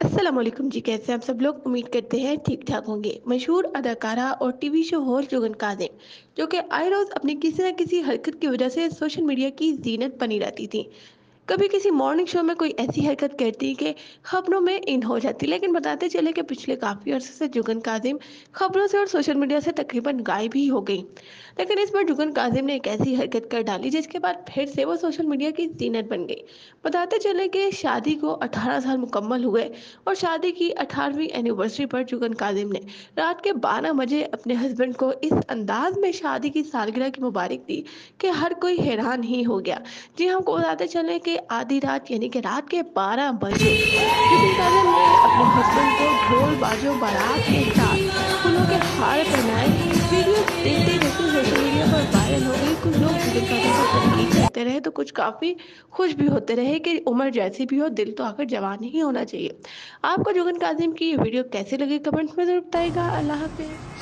असलम जी, कैसे आप सब लोग? उम्मीद करते हैं ठीक ठाक होंगे। मशहूर अदाकारा और TV show host Juggun Kazim जो कि आई रोज़ अपनी किसी न किसी हरकत की वजह से सोशल मीडिया की जीनत बनी रहती थी। कभी किसी मॉर्निंग शो में कोई ऐसी हरकत करती कि खबरों में इन हो जाती, लेकिन बताते चले कि पिछले काफ़ी अर्से से जुगन काजिम खबरों से और सोशल मीडिया से तकरीबन गायब ही हो गई। लेकिन इस बार जुगन काजिम ने एक ऐसी हरकत कर डाली, जिसके बाद फिर से वो सोशल मीडिया की जीनत बन गई। बताते चले कि शादी को 18 साल मुकम्मल हुए और शादी की 18वीं एनिवर्सरी पर जुगन काजिम ने रात के 12 बजे अपने हस्बैंड को इस अंदाज में शादी की सालगिरह की मुबारक दी कि हर कोई हैरान ही हो गया। जी हमको बताते चले कि आधी रात, यानी कि रात के 12 बजे ने अपने हस्बैंड को ढोल बाजो बारात के साथ फूलों के हार पहनाए वीडियो देखते देखते सोशल मीडिया पर वायरल हो गई। कुछ लोग को तनकीद करते रहे तो कुछ काफ़ी खुश भी होते रहे कि उम्र जैसी भी हो, दिल तो आखिर जवान ही होना चाहिए। आपको जुगन काजिम की ये वीडियो कैसे लगी? कमेंट्स में ज़रूर बताएगा अल्लाह हाफिज़।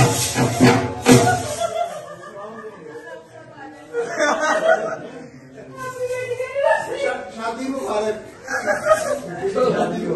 शादी मुबारक शादी हो